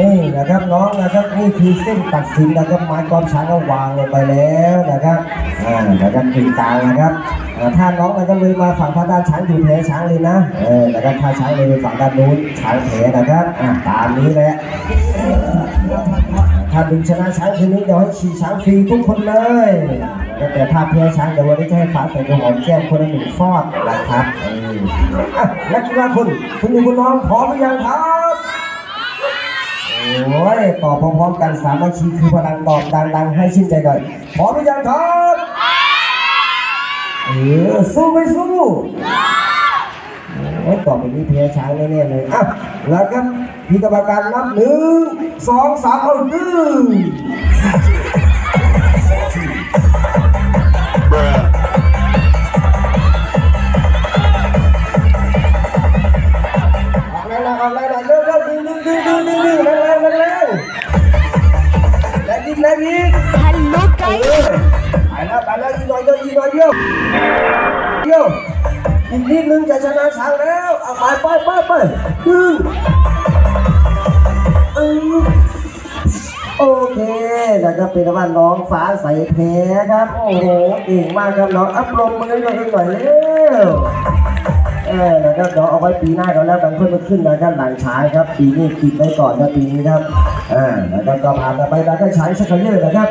นี่นะครับน้องนะครับนี่คือเส้นตัดสินนะครับไม้กอล์ฟช้างก็วางลงไปแล้วนะครับอ่านะครับกึ่งกลางนะครับถ้าน้องนะครับเลยมาฝั่งทางด้านช้างอยู่แพ้ช้างเลยนะเออนะครับถ้าช้างเลยไปฝั่งด้านนู้นช้างแพ้นะครับอ่าตามนี้แหละถ้าดึงชนะช้างคืนนี้เดี๋ยวให้ขี่ช้างฟรีทุกคนเลยแต่ถ้าแพ้ช้างเดี๋ยววันนี้จะให้ฟ้าใส่กระหอมแก้มคนละหนึ่งฟอดนะครับเอออะนักกีฬาคุณคุณอยู่คุณน้องพร้อมหรือยังครับ โอ้ยตอบพร้อมๆกันสามัคคีคือพลังตอบดังๆให้ชื่นใจหน่อยพร้อมหรือยังครับเออสู้ไม่สู้โอ้ยตอบแบบนี้แพ้ช้างแน่ๆเลยอะแล้วครับพี่กรรมการนับหนึ่งสองสามเอาดึง แรงอีกแรงอีก Hello เอ guys อไปแล้วไปแล้วอีกหน่อยเดียวอีกหน่อยเดียวเดียวอีกนิดนึงจะชนะช้างแล้วเอาไปไปไปไปดึงเออโอเคนะครับเป็นว่าน้องฟ้าใสแพ้ครับ โอ้โหเก่งมากครับน้องอัพลงมือหน่อยหน่อยเร็วเออนะครับเดี๋ยวเอาไว้ปีหน้าก็แล้วกันค่อยมาขึ้นนะครับหลังฉายครับปีนี้ปิดไว้ก่อนนะปีนี้ครับอ่าแล้วก็ผ่านไปแล้วก็ฉายสักเยอะนะครับ